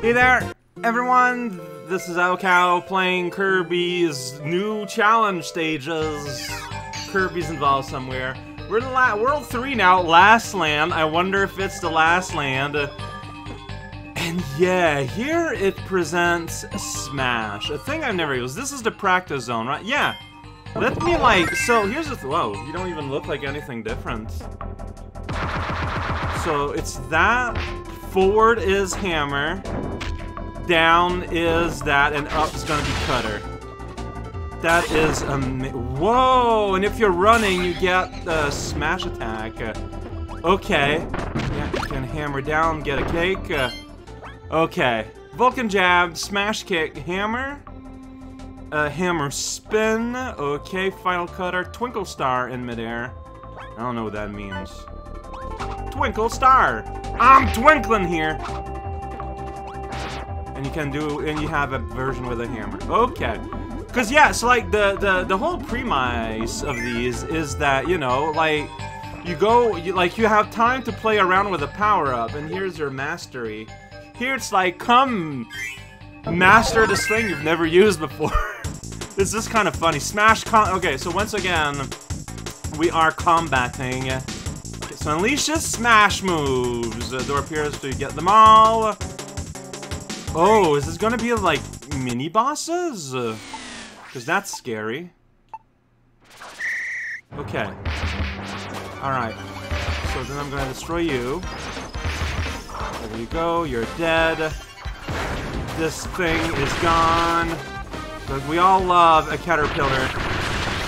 Hey there, everyone! This is raocow playing Kirby's new challenge stages. Kirby's involved somewhere. We're in la World 3 now, Last Land. I wonder if it's the last land. And yeah, here it presents Smash, a thing I've never used. This is the practice zone, right? Yeah. Let me like, so here's the, th whoa, you don't even look like anything different. So it's that, forward is hammer, down is that, and up is gonna be cutter. That is um. Whoa! And if you're running, you get the smash attack. Uh, okay. Yeah, you can hammer down, get a cake. Uh, okay. Vulcan jab, smash kick, hammer. Uh, hammer spin. Okay, final cutter, twinkle star in midair. I don't know what that means. Twinkle star. I'm twinkling here. Can do, and you have a version with a hammer. Okay. Cause yeah, so like the the the whole premise of these is that you know like you go you, like you have time to play around with a power up, and here's your mastery. Here it's like come master this thing you've never used before. this is kind of funny. Smash con. Okay, so once again we are combating. So unleash your smash moves. The door appears to get them all. Oh, is this gonna be like mini bosses? Because that's scary. Okay. Alright. So then I'm gonna destroy you. There you go, you're dead. This thing is gone. We all love a caterpillar,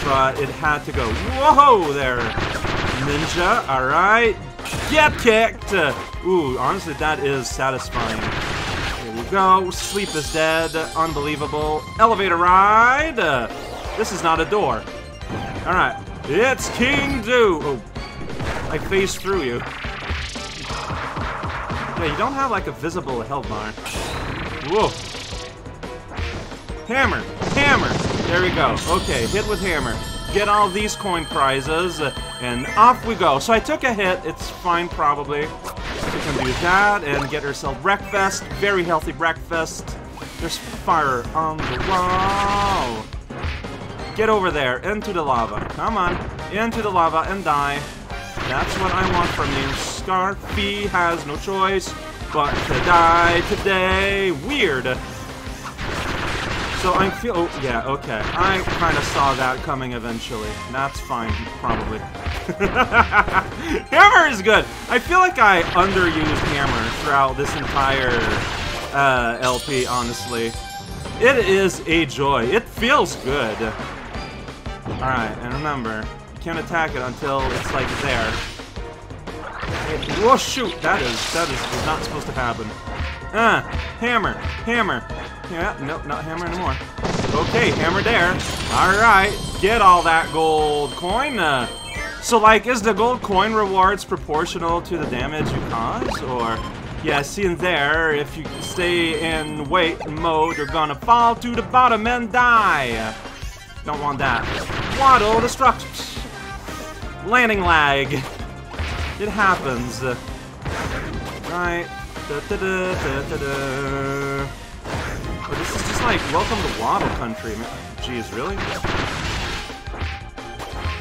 but it had to go. Whoa there! Ninja, alright. Get kicked! Ooh, honestly, that is satisfying. We go. Sleep is dead. Unbelievable. Elevator ride. Uh, this is not a door. All right. It's King Doo. Oh, I phased through you. Yeah, you don't have like a visible health bar. Whoa. Hammer. Hammer. There we go. Okay, hit with hammer. Get all these coin prizes, and off we go. So I took a hit. It's fine, probably. Can do that and get yourself breakfast. Very healthy breakfast. There's fire on the wall. Get over there, into the lava. Come on, into the lava and die. That's what I want from you. Scarfy has no choice but to die today. Weird. So I feel, oh, yeah, okay. I kind of saw that coming eventually. That's fine, probably. hammer is good. I feel like I underused hammer throughout this entire uh, LP, honestly. It is a joy. It feels good. Alright, and remember, you can't attack it until it's like there. Oh shoot, that is that is not supposed to happen. Ah, hammer, hammer. Yeah, nope, not hammer anymore. Okay, hammer there. Alright, get all that gold coin. Uh, so, like, is the gold coin rewards proportional to the damage you cause? Or, yeah, see in there, if you stay in wait mode, you're gonna fall to the bottom and die. Don't want that. Waddle destruction. Landing lag. It happens. Right. Da, da, da, oh, this is just like, welcome to Waddle Country. Jeez, really?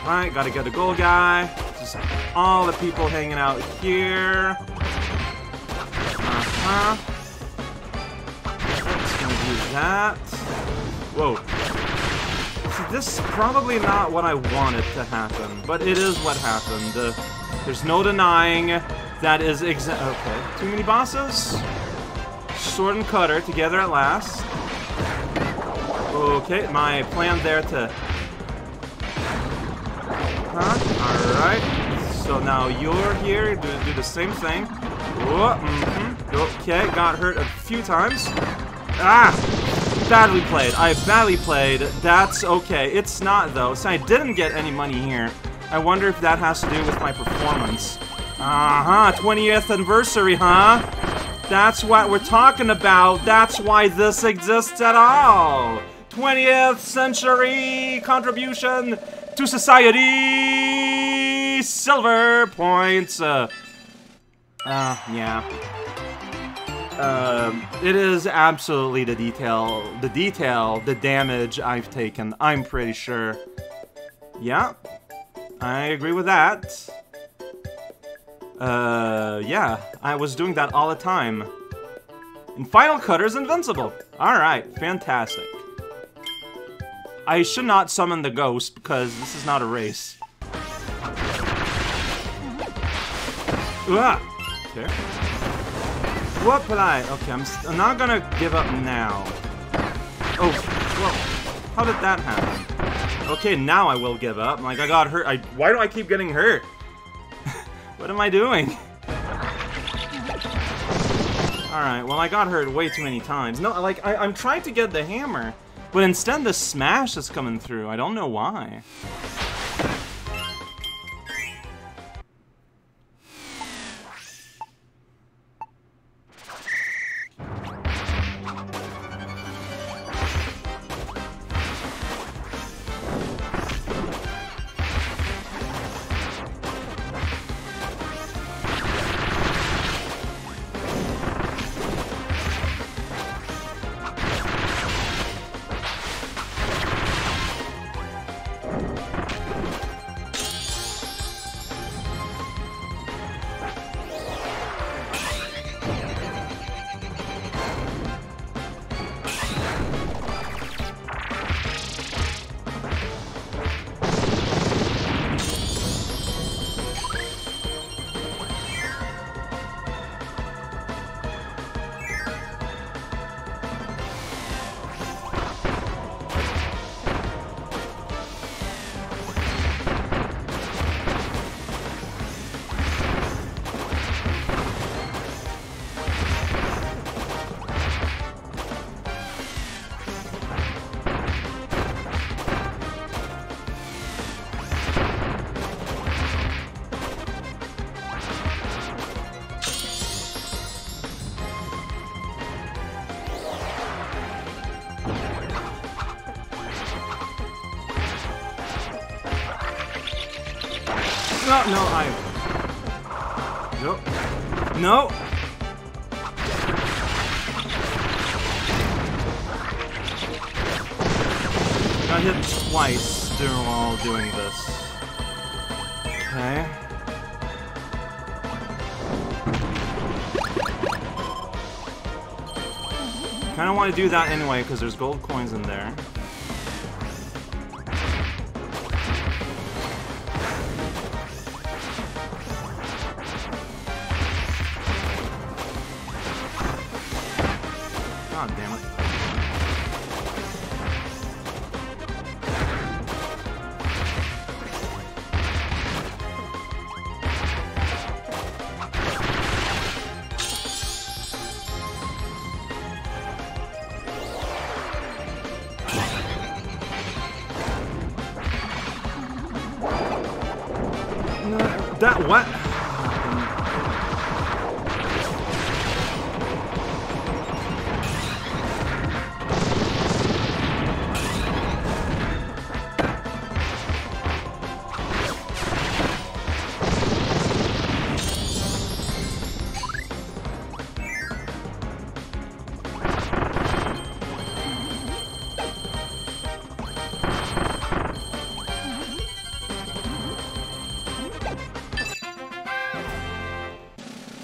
Alright, gotta get a gold guy. Just all the people hanging out here. Uh-huh. Just gonna use that. Whoa. See, this is probably not what I wanted to happen, but it is what happened. Uh, there's no denying that is exa- okay. Too many bosses? Sword and Cutter together at last. Okay, my plan there to Huh? Alright. So now you're here, do, do the same thing. Whoa, mm -hmm. Okay, got hurt a few times. Ah! Badly played. I badly played. That's okay. It's not, though. So I didn't get any money here. I wonder if that has to do with my performance. Uh-huh, 20th anniversary, huh? That's what we're talking about. That's why this exists at all. 20th century contribution to society! Silver points! Uh, uh, yeah. Um, it is absolutely the detail, the detail, the damage I've taken, I'm pretty sure. Yeah, I agree with that. Uh, yeah, I was doing that all the time. And Final Cutter's invincible. Alright, fantastic. I should not summon the ghost because this is not a race. Ah! Okay. What I? Okay, I'm, I'm not gonna give up now. Oh, well, how did that happen? Okay, now I will give up. Like, I got hurt. I, why do I keep getting hurt? What am I doing? Alright, well I got hurt way too many times. No, like, I, I'm trying to get the hammer, but instead the smash is coming through. I don't know why. No. No! Got hit twice during while doing this. Okay. Kinda want to do that anyway, because there's gold coins in there. That what?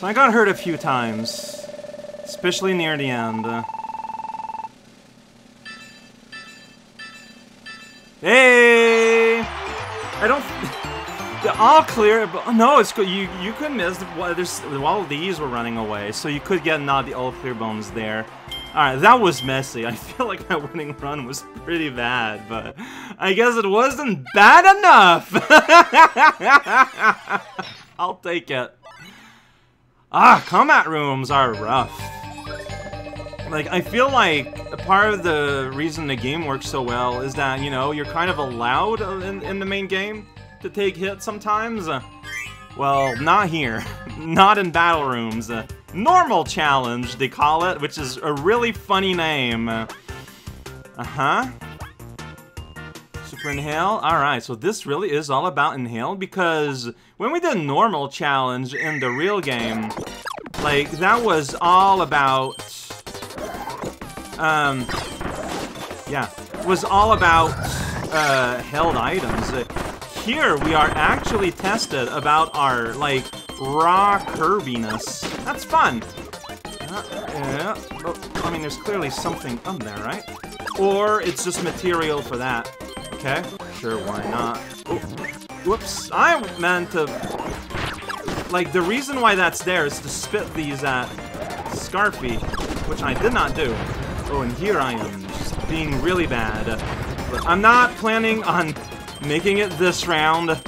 I got hurt a few times, especially near the end. Hey! I don't. The all clear, but oh, no, it's good. You you could miss while these were running away, so you could get not the all clear bones there. All right, that was messy. I feel like my winning run was pretty bad, but I guess it wasn't bad enough. I'll take it. Ah, combat rooms are rough. Like, I feel like part of the reason the game works so well is that, you know, you're kind of allowed in, in the main game to take hits sometimes. Well, not here. not in battle rooms. Normal challenge, they call it, which is a really funny name. Uh, uh-huh. Super Inhale? Alright, so this really is all about Inhale because when we did normal challenge in the real game, Like, that was all about... Um... Yeah, was all about uh, held items. Here, we are actually tested about our, like, raw curviness. That's fun! Uh, yeah. Oh, I mean, there's clearly something up there, right? Or it's just material for that. Okay, sure, why not? Oh, whoops, I meant to... Like, the reason why that's there is to spit these at Scarfy, which I did not do. Oh, and here I am, just being really bad. But I'm not planning on making it this round.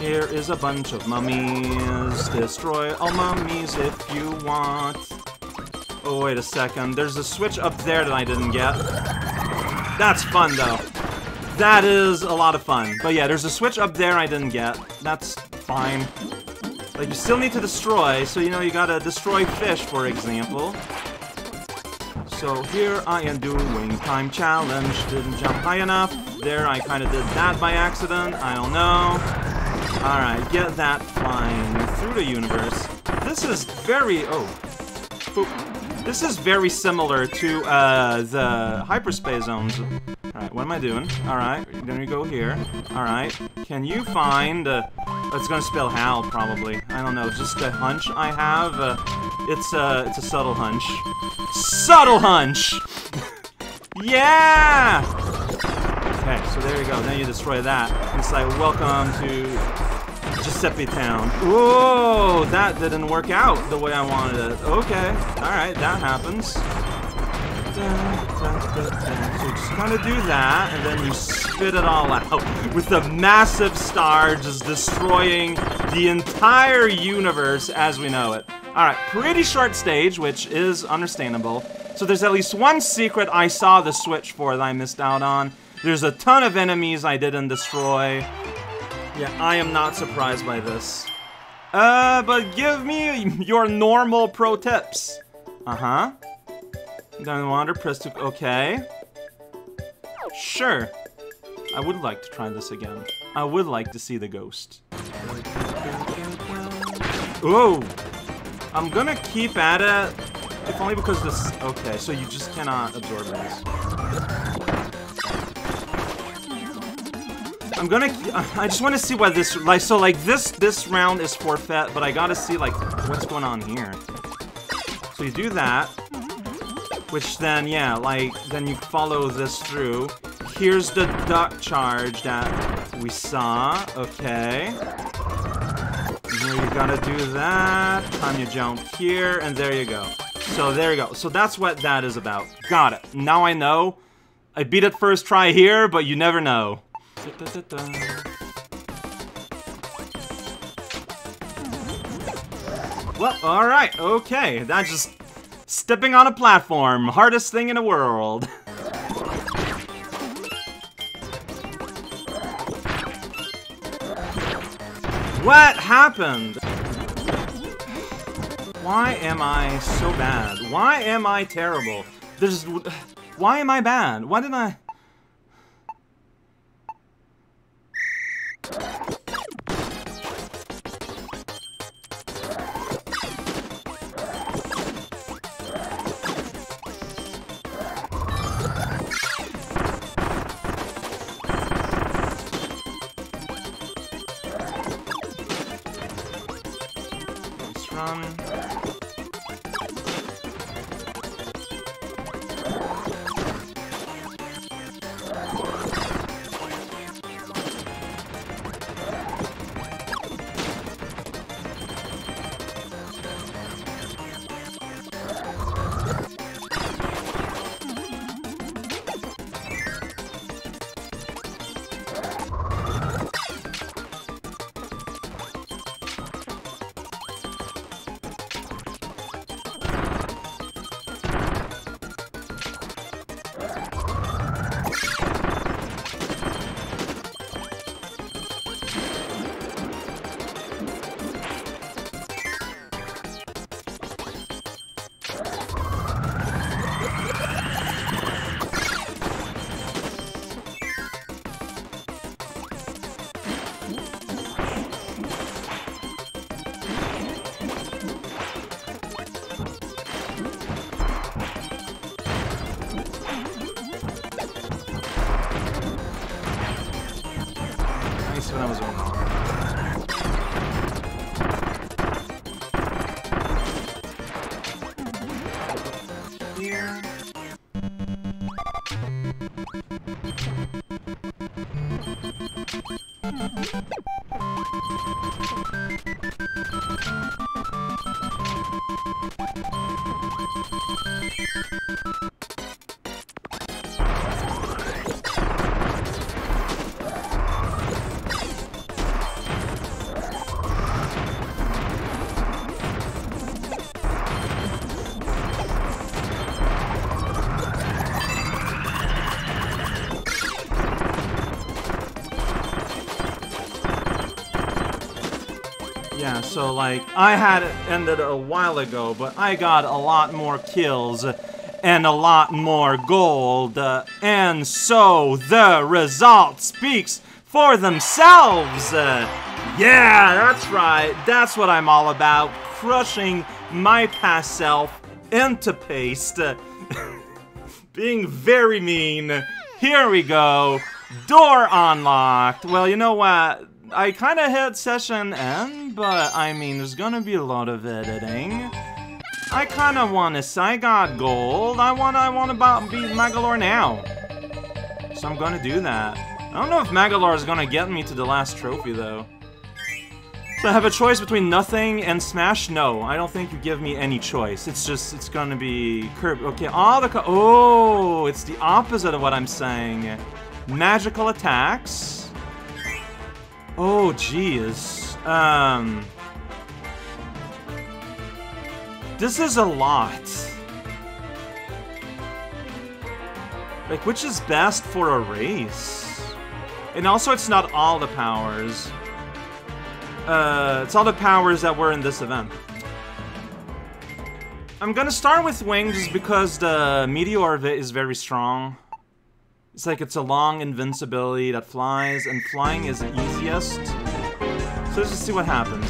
Here is a bunch of mummies. Destroy all mummies if you want. Oh, wait a second. There's a switch up there that I didn't get. That's fun, though. That is a lot of fun. But yeah, there's a switch up there I didn't get. That's fine. Like, you still need to destroy, so, you know, you gotta destroy fish, for example. So here I am doing time challenge. Didn't jump high enough. There, I kind of did that by accident. I don't know. Alright, get that flying through the universe. This is very... Oh. This is very similar to uh, the hyperspace zones Alright, what am I doing? Alright, then we go here. Alright, can you find... Uh, it's gonna spell Hal, probably. I don't know, just a hunch I have. Uh, it's, uh, it's a subtle hunch. Subtle hunch! yeah! Okay, so there you go. Then you destroy that. It's like, welcome to Giuseppe Town. Whoa, that didn't work out the way I wanted it. Okay, alright, that happens. So just kind of do that, and then you spit it all out with a massive star just destroying the entire universe as we know it. Alright, pretty short stage, which is understandable. So there's at least one secret I saw the switch for that I missed out on. There's a ton of enemies I didn't destroy. Yeah, I am not surprised by this. Uh, but give me your normal pro tips. Uh-huh. Down water, press to... Okay. Sure. I would like to try this again. I would like to see the ghost. Oh! I'm gonna keep at it, if only because this... Okay, so you just cannot absorb this. I'm gonna... I just want to see what this... Like, so, like, this this round is forfeit, but I gotta see, like, what's going on here. So you do that. Which then, yeah, like, then you follow this through. Here's the duck charge that we saw. Okay. Here you gotta do that. Time you jump here, and there you go. So there you go. So that's what that is about. Got it. Now I know. I beat it first try here, but you never know. Well, alright, okay. That just Stepping on a platform, hardest thing in the world. what happened? Why am I so bad? Why am I terrible? There's... Why am I bad? Why did I... so like, I had it ended a while ago, but I got a lot more kills and a lot more gold. uh, and so the result speaks for themselves. Uh, yeah, that's right. That's what I'm all about. Crushing my past self into paste. Being very mean. Here we go. Door unlocked. Well, you know what? I kind of hit session end, but I mean, there's gonna be a lot of editing. I kind of want to. I got gold. I want. I want to beat Magolor now. So I'm gonna do that. I don't know if Magolor is gonna get me to the last trophy though. So I have a choice between nothing and Smash? No, I don't think you give me any choice. It's just, it's gonna be curb. Okay, all the. Oh, it's the opposite of what I'm saying. Magical attacks. Oh, geez. Um... This is a lot. Like, which is best for a race? And also, it's not all the powers. Uh, it's all the powers that were in this event. I'm gonna start with Wing just because the meteor of it is very strong. It's like it's a long invincibility that flies, and flying is easiest. So let's just see what happens.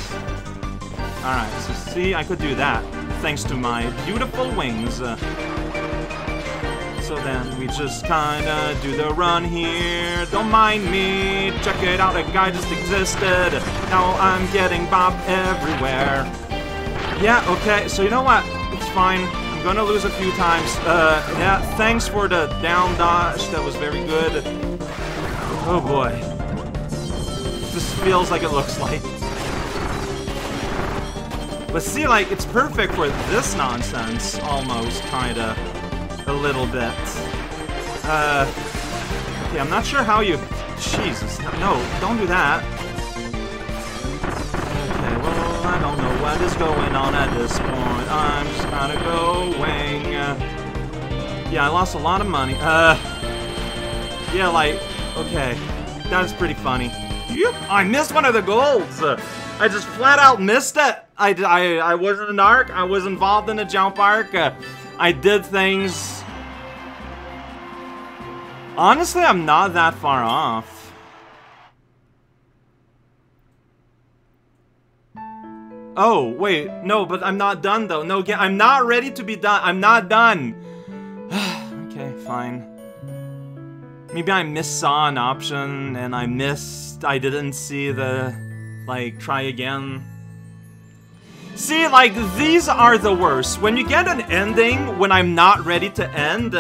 Alright, so see, I could do that, thanks to my beautiful wings. So then we just kinda do the run here. Don't mind me, check it out, a guy just existed. Now I'm getting Bob everywhere. Yeah, okay, so you know what? It's fine. Gonna lose a few times. Uh, yeah, thanks for the down dodge. That was very good. Oh boy. This feels like it looks like. But see, like, it's perfect for this nonsense, almost, kinda. A little bit. Uh, okay, I'm not sure how you... Jesus, no, don't do that. I don't what is going on at this point. I'm just kinda going. Yeah, I lost a lot of money. Uh, yeah, like, okay, that's pretty funny. Yep, I missed one of the. Uh, I just flat out missed it. I, I, I wasn't an arc. I was involved in a jump arc. Uh, I did things. Honestly, I'm not that far off. Oh, wait. No, but I'm not done, though. No, again, I'm not ready to be done. I'm not done. okay, fine. Maybe I missed saw an option, and I missed... I didn't see the... Like, try again. See, like, these are the worst. When you get an ending when I'm not ready to end,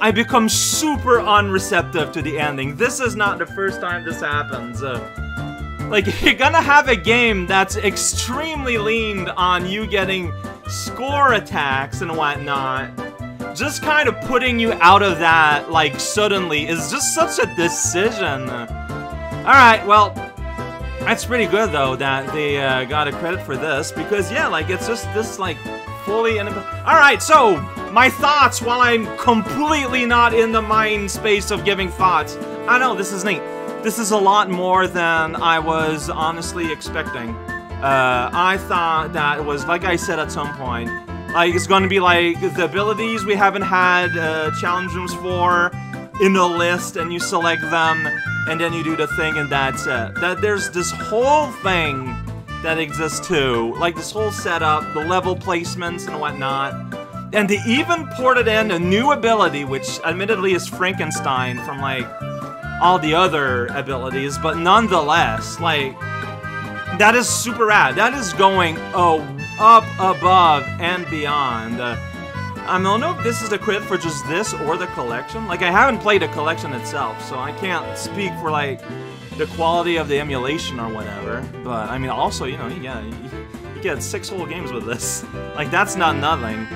I become super unreceptive to the ending. This is not the first time this happens. Uh, like, you're gonna have a game that's extremely leaned on you getting score attacks and whatnot. Just kind of putting you out of that, like, suddenly is just such a decision. Alright, well, that's pretty good, though, that they uh, got a credit for this, because, yeah, like, it's just this, like, fully... Alright, so, my thoughts while I'm completely not in the mind space of giving thoughts. I know, this is neat. This is a lot more than I was honestly expecting. Uh, I thought that it was, like I said at some point, like, it's gonna be like the abilities we haven't had uh, challenge rooms for in a list, and you select them, and then you do the thing, and that's it. That there's this whole thing that exists too, like this whole setup, the level placements and whatnot. And they even ported in a new ability, which admittedly is Frankenstein from like all the other abilities, but nonetheless, like that is super rad. That is going oh up above and beyond. Uh, I don't know if this is a crit for just this or the collection. Like, I haven't played the collection itself, so I can't speak for, like, the quality of the emulation or whatever. But I mean, also, you know, yeah, you, you get six whole games with this. Like that's not nothing.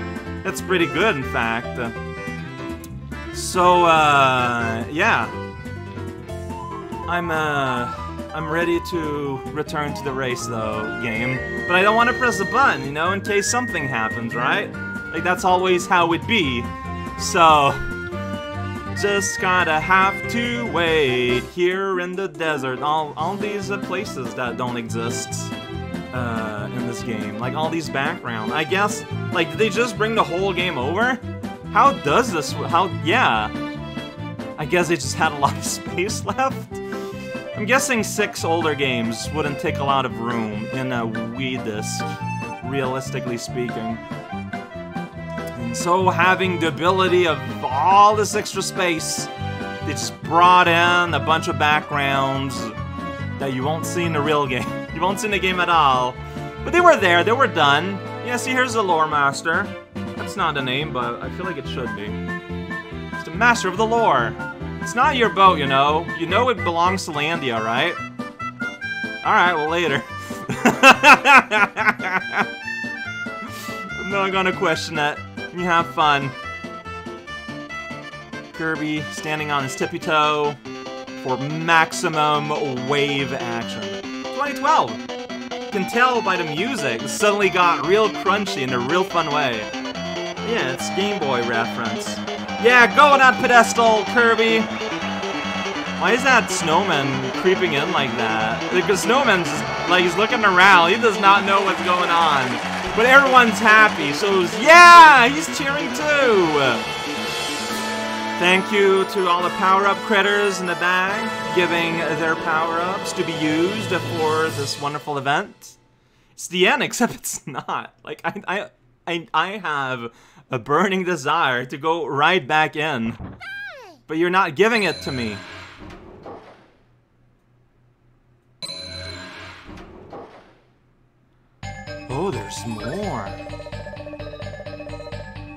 That's pretty good, in fact. So, uh, yeah. I'm, uh, I'm ready to return to the race, though, game. But I don't want to press the button, you know, in case something happens, right? Like, that's always how it be. So, just gotta have to wait here in the desert. All, all these uh, places that don't exist uh, in this game. Like, all these background. I guess, like, did they just bring the whole game over? How does this, how, yeah. I guess they just had a lot of space left. I'm guessing six older games wouldn't take a lot of room in a Wii disc, realistically speaking. And so having the ability of all this extra space, they just brought in a bunch of backgrounds that you won't see in the real game. You won't see in the game at all. But they were there, they were done. Yeah, see, here's the lore master. That's not the name, but I feel like it should be. It's the master of the lore. It's not your boat, you know. You know it belongs to Landia, right? Alright, well, later. I'm not gonna question it. You have fun. Kirby standing on his tippy toe for maximum wave action. 2012! Can tell by the music, it suddenly got real crunchy in a real fun way. Yeah, it's Game Boy reference. Yeah, go on that pedestal, Kirby! Why is that snowman creeping in like that? Because snowman's like he's looking around, he does not know what's going on. But everyone's happy, so yeah, he's cheering too! Thank you to all the power-up critters in the bag, giving their power-ups to be used for this wonderful event. It's the end, except it's not. Like, I, I, I, I have a burning desire to go right back in. But you're not giving it to me. Oh, there's more.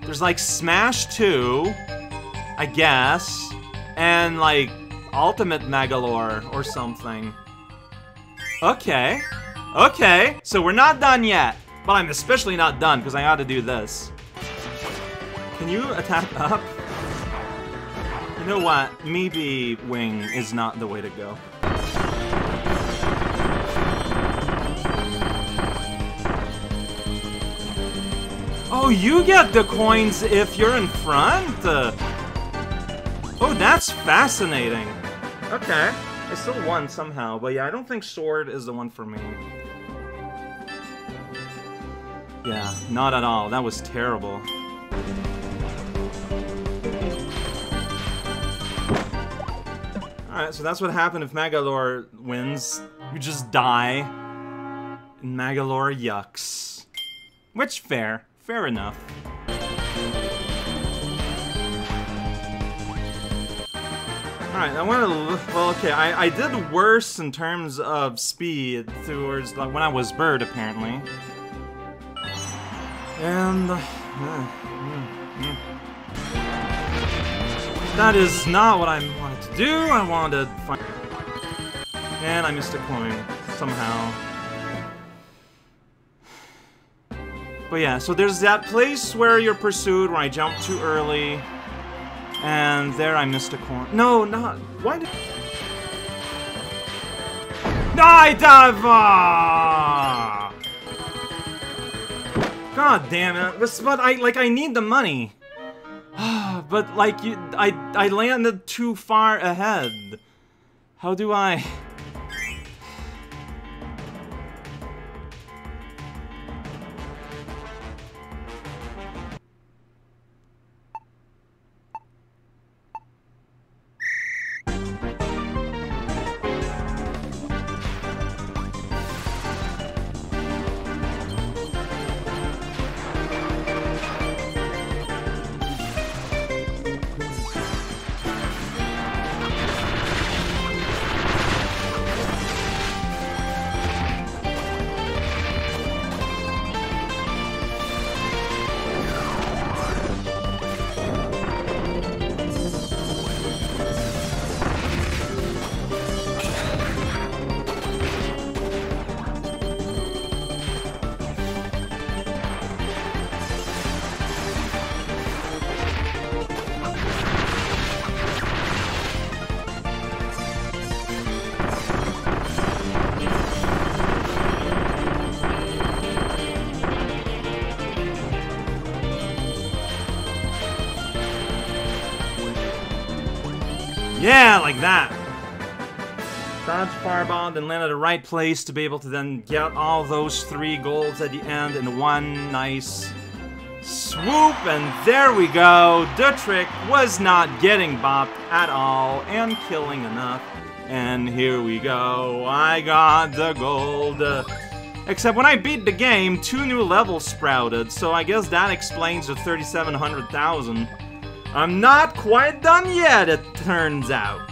There's like Smash 2, I guess, and like Ultimate Magolor or something. Okay. Okay, so we're not done yet. But I'm especially not done because I gotta do this. Can you attack up? You know what? Maybe Wing is not the way to go. Oh, you get the coins if you're in front? Uh, oh, that's fascinating. Okay. I still won somehow, but yeah, I don't think Sword is the one for me. Yeah, not at all. That was terrible. Alright, so that's what happened if Magolor wins. You just die. And Magolor yucks. Which, fair. Fair enough. Alright, I want to... Well, okay, I, I did worse in terms of speed towards like, when I was Bird, apparently. And... Uh, mm, mm. That is not what I wanted to do. I wanted to find... And I missed a coin, somehow. But yeah, so there's that place where you're pursued, where I jumped too early. And there I missed a coin. No, not... Why did... Die, Dava! God damn it. But I, like, I need the money. But, like, you, I, I landed too far ahead. How do I... that. Dodge Fireball, then land at the right place to be able to then get all those three golds at the end in one nice swoop. And there we go. The trick was not getting bopped at all and killing enough. And here we go. I got the gold. Except when I beat the game, two new levels sprouted, so I guess that explains the 3700,000. I'm not quite done yet, it turns out.